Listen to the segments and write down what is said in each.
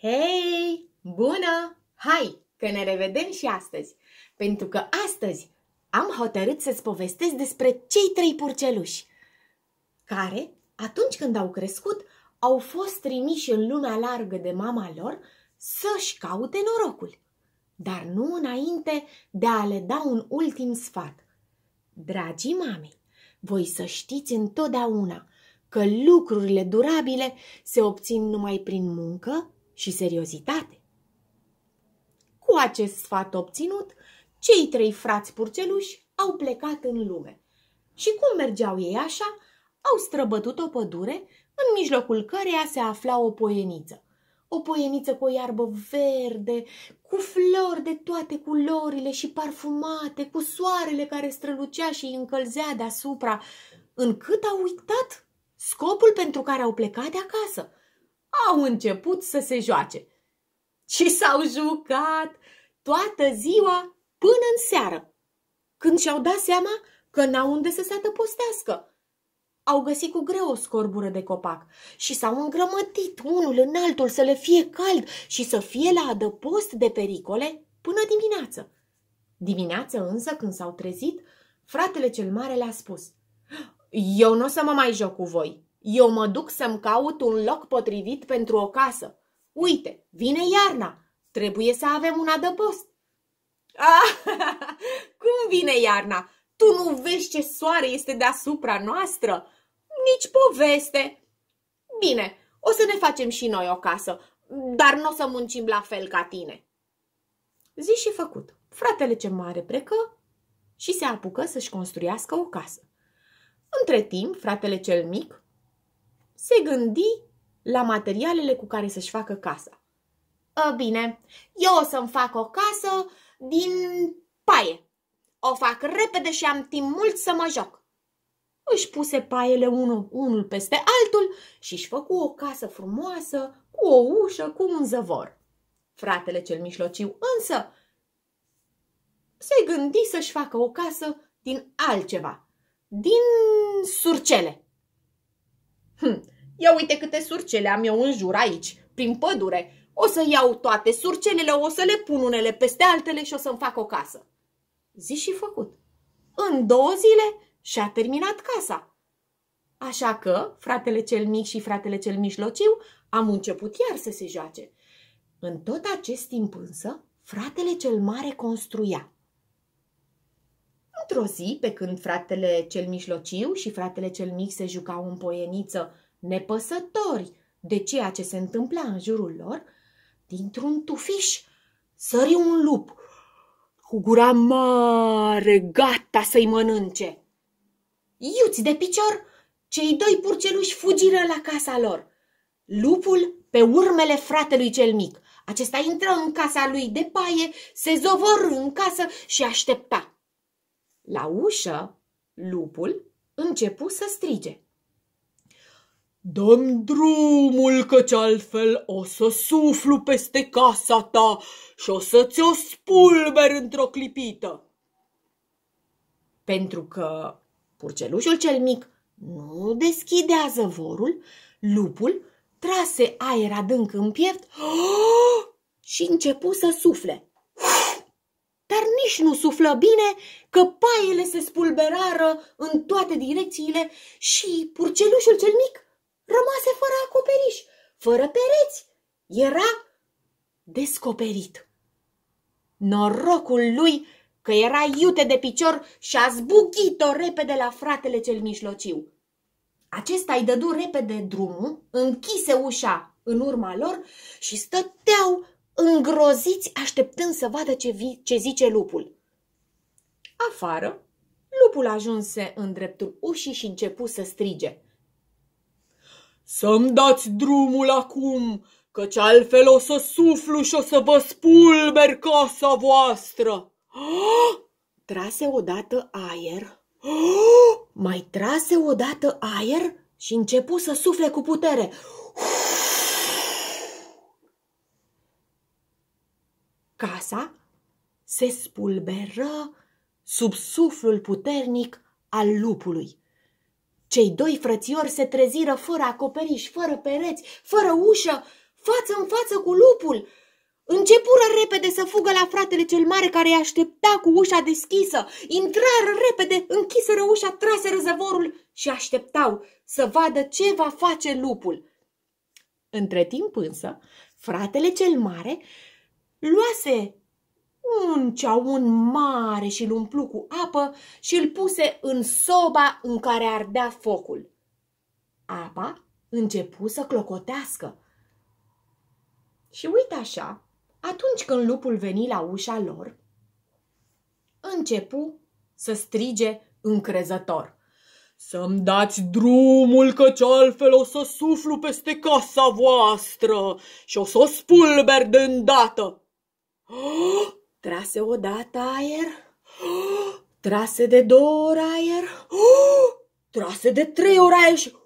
Hei, bună! Hai, că ne revedem și astăzi, pentru că astăzi am hotărât să-ți povestesc despre cei trei purceluși, care, atunci când au crescut, au fost trimiși în lumea largă de mama lor să-și caute norocul, dar nu înainte de a le da un ultim sfat. Dragii mame, voi să știți întotdeauna că lucrurile durabile se obțin numai prin muncă și seriozitate. Cu acest sfat obținut, cei trei frați purceluși au plecat în lume. Și cum mergeau ei așa, au străbătut o pădure în mijlocul căreia se afla o poieniță. O poieniță cu o iarbă verde, cu flori de toate culorile și parfumate, cu soarele care strălucea și îi încălzea deasupra, încât au uitat scopul pentru care au plecat de acasă. Au început să se joace și s-au jucat toată ziua până în seară, când și-au dat seama că n-au unde să se adăpostească. Au găsit cu greu o scorbură de copac și s-au îngrămădit unul în altul să le fie cald și să fie la adăpost de pericole până dimineață. Dimineață însă, când s-au trezit, fratele cel mare le-a spus Eu nu o să mă mai joc cu voi. Eu mă duc să-mi caut un loc potrivit pentru o casă. Uite, vine iarna. Trebuie să avem un adăpost. Ah, cum vine iarna? Tu nu vezi ce soare este deasupra noastră? Nici poveste. Bine, o să ne facem și noi o casă, dar nu o să muncim la fel ca tine. Zi și făcut. Fratele ce mare plecă și se apucă să-și construiască o casă. Între timp, fratele cel mic se gândi la materialele cu care să-și facă casa. Bine, eu o să-mi fac o casă din paie. O fac repede și am timp mult să mă joc. Își puse paiele unul, unul peste altul și își făcu o casă frumoasă, cu o ușă, cu un zăvor. Fratele cel mijlociu însă se gândi să-și facă o casă din altceva, din surcele. Hm, ia uite câte surcele am eu în jur aici, prin pădure, o să iau toate surcelele, o să le pun unele peste altele și o să-mi fac o casă. Zi și făcut. În două zile și-a terminat casa. Așa că fratele cel mic și fratele cel mijlociu am început iar să se joace. În tot acest timp însă, fratele cel mare construia. Într-o zi, pe când fratele cel mijlociu și fratele cel mic se jucau în poieniță nepăsători de ceea ce se întâmpla în jurul lor, Dintr-un tufiș sări un lup cu gura mare, gata să-i mănânce. Iuți de picior, cei doi purceluși fugiră la casa lor. Lupul pe urmele fratelui cel mic. Acesta intră în casa lui de paie, se zovor în casă și aștepta. La ușă, lupul începu să strige. Dăm drumul, căci altfel o să suflu peste casa ta și o să ți-o spulber într-o clipită. Pentru că purcelușul cel mic nu deschidea zăvorul, lupul trase aer adânc în piept și începu să sufle. Dar nici nu suflă bine că paiele se spulberară în toate direcțiile și purcelușul cel mic rămase fără acoperiș, fără pereți. Era descoperit. Norocul lui că era iute de picior și a zbuchit-o repede la fratele cel mijlociu. Acesta îi dădu repede drumul, închise ușa în urma lor și stăteau îngroziți așteptând să vadă ce, vi- ce zice lupul. Afară, lupul ajunse în dreptul ușii și începu să strige – să-mi dați drumul acum, căci altfel o să suflu și o să vă spulber casa voastră. Oh! Trase odată aer, oh! mai trase odată aer și începu să sufle cu putere. Casa se spulberă sub suflul puternic al lupului. Cei doi frățiori se treziră fără acoperiș, fără pereți, fără ușă, față în față cu lupul. Începură repede să fugă la fratele cel mare care îi aștepta cu ușa deschisă. Intrară repede, închiseră ușa, traseră zăvorul și așteptau să vadă ce va face lupul. Între timp însă, fratele cel mare luase un ceaun mare și îl umplu cu apă și îl puse în soba în care ardea focul. Apa începu să clocotească. Și uite așa, atunci când lupul veni la ușa lor, începu să strige încrezător. Să-mi dați drumul, căci altfel o să suflu peste casa voastră și o să o spulber de îndată. Oh, trase odată aer, oh, trase de două ori aer, oh, trase de trei ori aer și...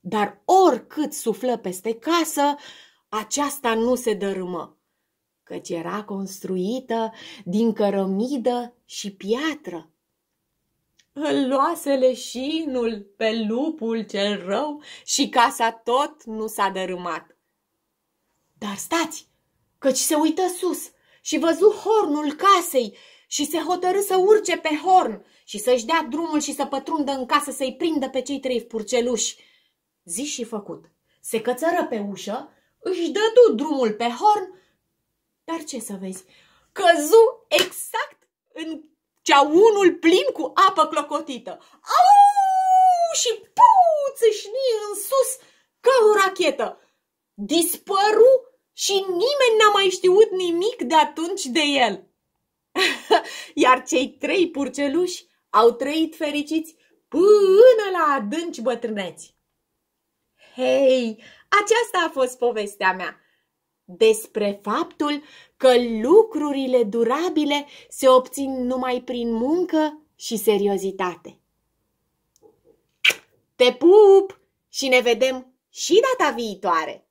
Dar oricât suflă peste casă, aceasta nu se dărâmă, căci era construită din cărămidă și piatră. Îl luase leșinul pe lupul cel rău și casa tot nu s-a dărâmat. Dar stați, căci se uită sus și văzu hornul casei și se hotărâ să urce pe horn și să-și dea drumul și să pătrundă în casă să-i prindă pe cei trei purceluși. Zi și făcut. Se cățără pe ușă, își dădu drumul pe horn, dar ce să vezi, căzu exact în ceaunul plin cu apă clocotită. Au! Și puțâșni în sus ca o rachetă. Dispăru și nimeni n-a mai știut nimic de atunci de el. Iar cei trei purceluși au trăit fericiți până la adânci bătrâneți. Hei, aceasta a fost povestea mea despre faptul că lucrurile durabile se obțin numai prin muncă și seriozitate. Te pup și ne vedem și data viitoare!